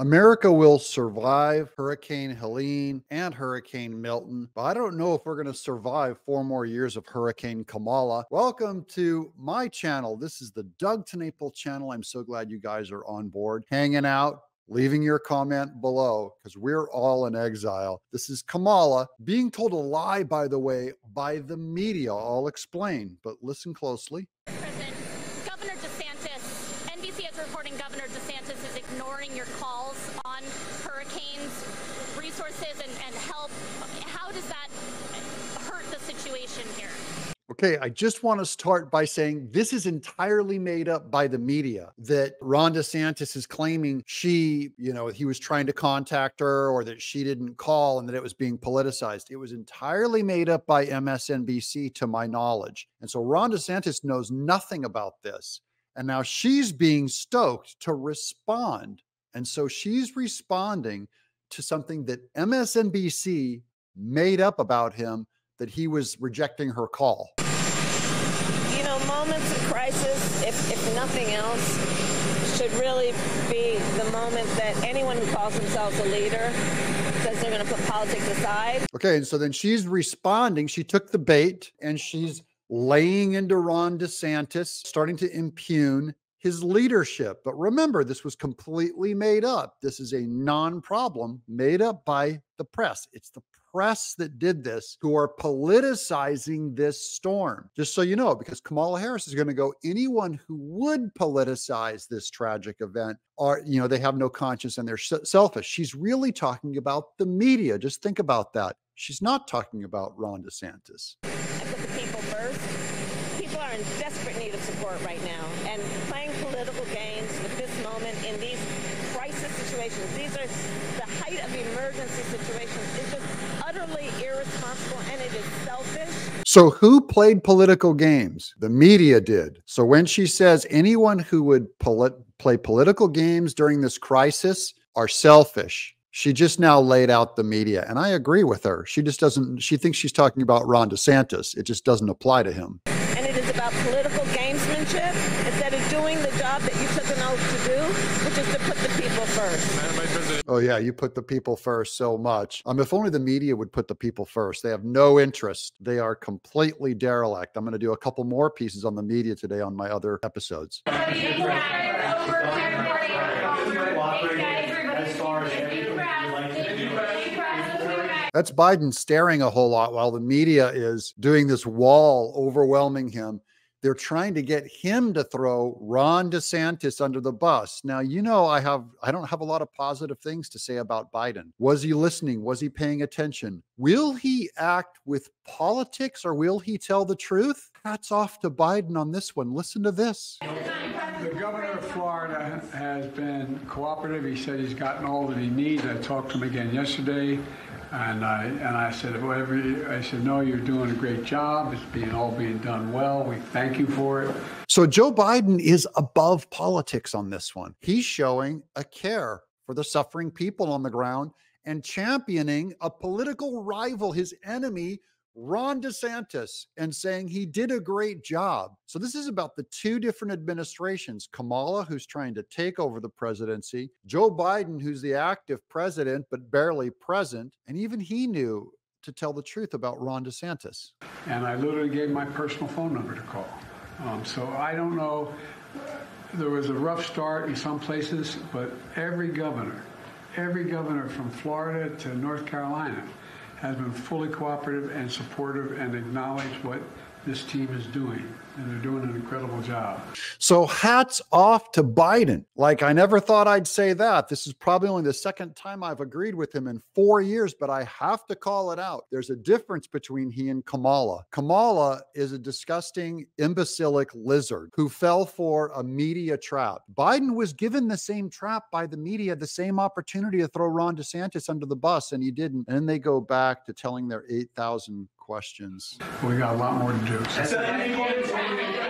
America will survive Hurricane Helene and Hurricane Milton, but I don't know if we're going to survive four more years of Hurricane Kamala. Welcome to my channel. This is the Doug TenNapel channel. I'm so glad you guys are on board, hanging out, leaving your comment below because we're all in exile. This is Kamala being told a lie, by the way, by the media. I'll explain, but listen closely. President, Governor DeSantis, NBC is reporting Governor DeSantis is ignoring your calls on hurricanes, resources, and, help. How does that hurt the situation here? Okay, I just want to start by saying this is entirely made up by the media that Ron DeSantis is claiming she, you know, he was trying to contact her or that she didn't call and that it was being politicized. It was entirely made up by MSNBC to my knowledge. And so Ron DeSantis knows nothing about this. And now she's being stoked to respond. And so she's responding to something that MSNBC made up about him that he was rejecting her call. You know, moments of crisis, if, if nothing else, should really be the moment that anyone who calls themselves a leader says they're going to put politics aside. Okay, and so then she's responding. She took the bait and she's laying into Ron DeSantis, starting to impugn his leadership. But remember, this was completely made up. This is a non problem made up by the press. It's the press that did this who are politicizing this storm. Just so you know, because Kamala Harris is going to go, anyone who would politicize this tragic event are, you know, they have no conscience and they're selfish. She's really talking about the media. Just think about that. She's not talking about Ron DeSantis. I put the people first. People are in desperate need of support right now. And playing political games with this moment in these crisis situations, these are the height of emergency situations, is just utterly irresponsible and it is selfish. So, who played political games? The media did. So, when she says anyone who would polit- play political games during this crisis are selfish, she just now laid out the media. And I agree with her. She just doesn't, she thinks she's talking about Ron DeSantis. It just doesn't apply to him. And it is about political gamesmanship instead of doing the job that you took an oath to do, which is to put the people first. Oh, yeah, you put the people first so much. Um, if only the media would put the people first. They have no interest. They are completely derelict. I'm going to do a couple more pieces on the media today on my other episodes. That's Biden staring a whole lot while the media is doing this wall overwhelming him. They're trying to get him to throw Ron DeSantis under the bus. Now, you know, I have I don't have a lot of positive things to say about Biden. Was he listening? Was he paying attention? Will he act with politics or will he tell the truth? Hats off to Biden on this one. Listen to this. The governor of Florida has been cooperative. He said he's gotten all that he needs. I talked to him again yesterday. And I and I said, whatever. I said, no, you're doing a great job. It's being all being done well. We thank you for it. So Joe Biden is above politics on this one. He's showing a care for the suffering people on the ground and championing a political rival, his enemy, Ron DeSantis and saying he did a great job. So, this is about the two different administrations Kamala, who's trying to take over the presidency, Joe Biden, who's the active president, but barely present. And even he knew to tell the truth about Ron DeSantis. And I literally gave my personal phone number to call. Um, so, I don't know. There was a rough start in some places, but every governor, every governor from Florida to North Carolina, has been fully cooperative and supportive and acknowledged what this team is doing. And they're doing an incredible job. So, hats off to Biden. Like, I never thought I'd say that. This is probably only the second time I've agreed with him in four years, but I have to call it out. There's a difference between he and Kamala. Kamala is a disgusting, imbecilic lizard who fell for a media trap. Biden was given the same trap by the media, the same opportunity to throw Ron DeSantis under the bus, and he didn't. And then they go back to telling their 8,000 questions. We got a lot more to do. Amen.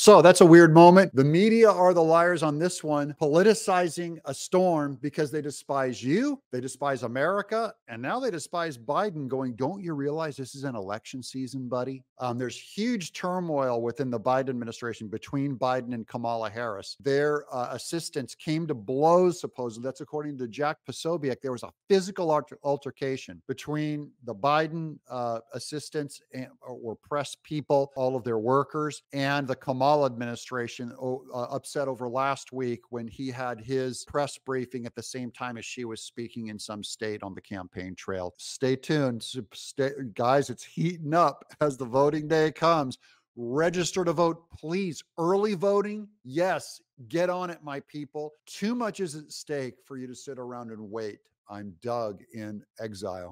So that's a weird moment. The media are the liars on this one, politicizing a storm because they despise you, they despise America, and now they despise Biden, going, Don't you realize this is an election season, buddy? Um, there's huge turmoil within the Biden administration between Biden and Kamala Harris. Their uh, assistants came to blows, supposedly. That's according to Jack Posobiec. There was a physical alter- altercation between the Biden uh, assistants and, or press people, all of their workers, and the Kamala administration oh, uh, upset over last week when he had his press briefing at the same time as she was speaking in some state on the campaign trail. Stay tuned. Stay, guys, it's heating up as the voting day comes. Register to vote, please. Early voting, yes, get on it, my people. Too much is at stake for you to sit around and wait. I'm Doug in exile.